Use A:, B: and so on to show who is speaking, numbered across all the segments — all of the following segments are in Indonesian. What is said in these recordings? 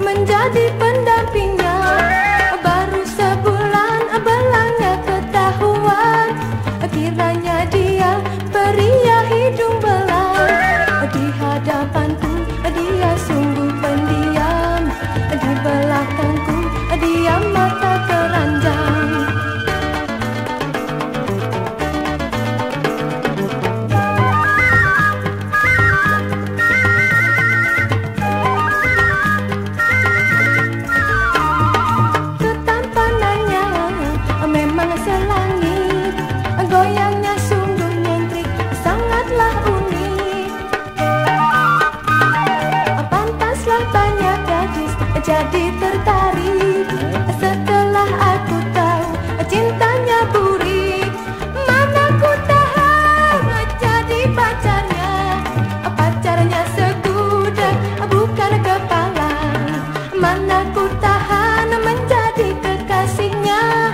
A: menjadi pendampingnya. Baru sebulan belanya ketahuan Kiranya dia pria hidung belang. Di hadapanku dia sungguh pendiam Di belakangku dia mata keranjang. Mana ku tahan menjadi kekasihnya.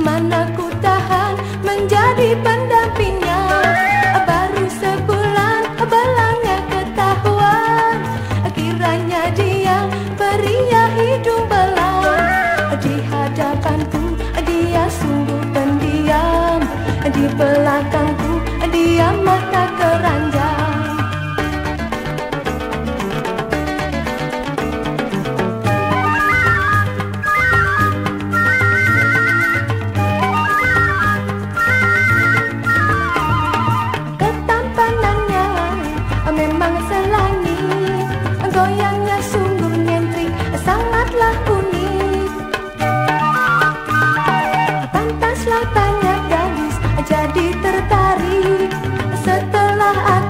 A: Mana ku tahan menjadi pandai goyangnya sungguh nyentrik sangatlah unik. Pantaslah banyak gadis jadi tertarik. Setelah aku